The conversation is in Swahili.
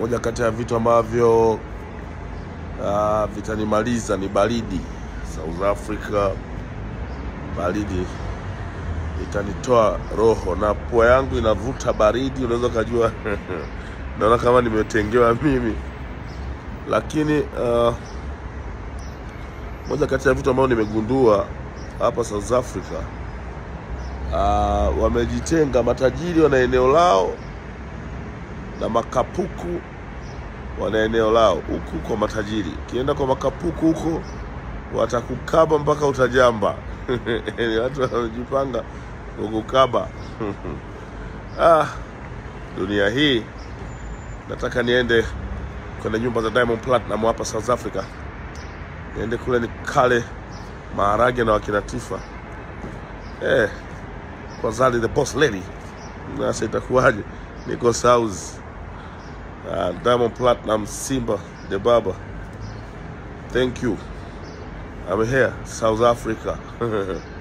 moja kati ya vitu ambavyo uh, vitanimaliza ni baridi. South Africa, baridi. Itanitoa roho na pua yangu inavuta baridi, unaweza ukajua. Naona kama nimetengewa mimi, lakini uh, moja kati ya vitu ambavyo nimegundua hapa South Africa uh, wamejitenga, matajiri wana eneo lao na makapuku wana eneo lao. Huku kwa matajiri, ukienda kwa makapuku huko watakukaba mpaka utajamba. Ni watu wanajipanga kukukaba. ah, dunia hii. Nataka niende kwenye nyumba za Diamond Platinum hapa South Africa, niende kule nikale maharage na wakina Tifa eh, kwa Zali the boss lady. Sasa itakuwaje? Niko South uh, Diamond Platinum Simba the Barber. Thank you. I'm here, South Africa.